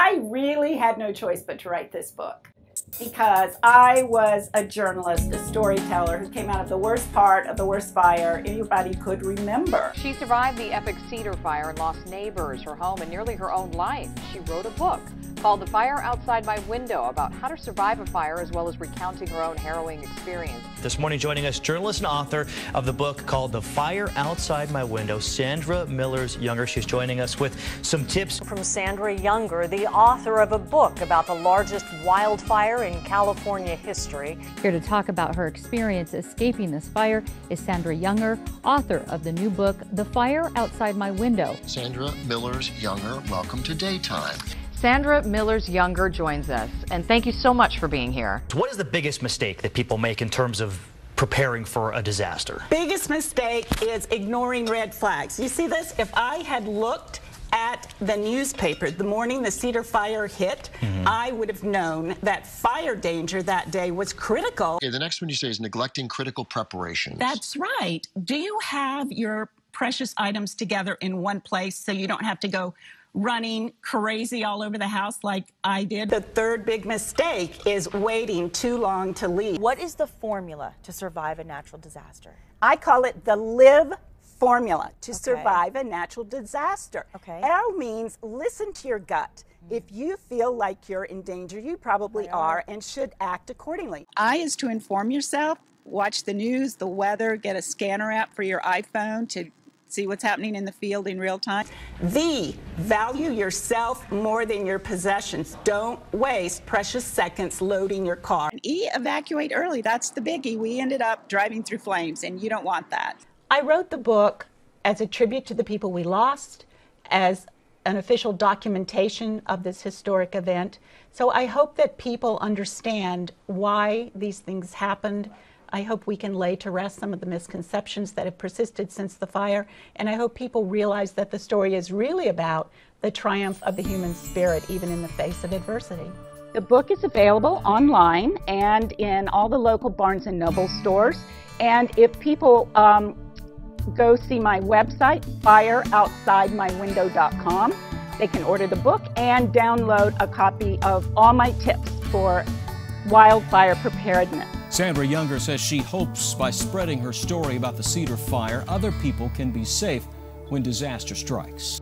I really had no choice but to write this book because I was a journalist, a storyteller who came out of the worst part of the worst fire anybody could remember. She survived the epic Cedar Fire and lost neighbors, her home, and nearly her own life. She wrote a book called The Fire Outside My Window about how to survive a fire as well as recounting her own harrowing experience. This morning joining us, journalist and author of the book called The Fire Outside My Window, Sandra Millers Younger. She's joining us with some tips. From Sandra Younger, the author of a book about the largest wildfire in California history. Here to talk about her experience escaping this fire is Sandra Younger, author of the new book, The Fire Outside My Window. Sandra Millers Younger, welcome to Daytime. Sandra Millers Younger joins us, and thank you so much for being here. What is the biggest mistake that people make in terms of preparing for a disaster? Biggest mistake is ignoring red flags. You see this? If I had looked at the newspaper the morning the Cedar fire hit, mm-hmm. I would have known that fire danger that day was critical. Okay, the next one you say is neglecting critical preparations. That's right. Do you have your precious items together in one place so you don't have to go running crazy all over the house like I did. The third big mistake is waiting too long to leave. What is the formula to survive a natural disaster? I call it the live formula to okay. survive a natural disaster. Okay. L means listen to your gut. Mm-hmm. If you feel like you're in danger, you probably are. are and should act accordingly. I is to inform yourself, watch the news, the weather, get a scanner app for your iPhone to see what's happening in the field in real time. V, value yourself more than your possessions. Don't waste precious seconds loading your car. And e, evacuate early. That's the biggie. We ended up driving through flames, and you don't want that. I wrote the book as a tribute to the people we lost, as an official documentation of this historic event. So I hope that people understand why these things happened I hope we can lay to rest some of the misconceptions that have persisted since the fire, and I hope people realize that the story is really about the triumph of the human spirit, even in the face of adversity. The book is available online and in all the local Barnes and Noble stores. And if people um, go see my website, fireoutsidemywindow.com, they can order the book and download a copy of all my tips for wildfire preparedness. Sandra Younger says she hopes by spreading her story about the Cedar Fire, other people can be safe when disaster strikes.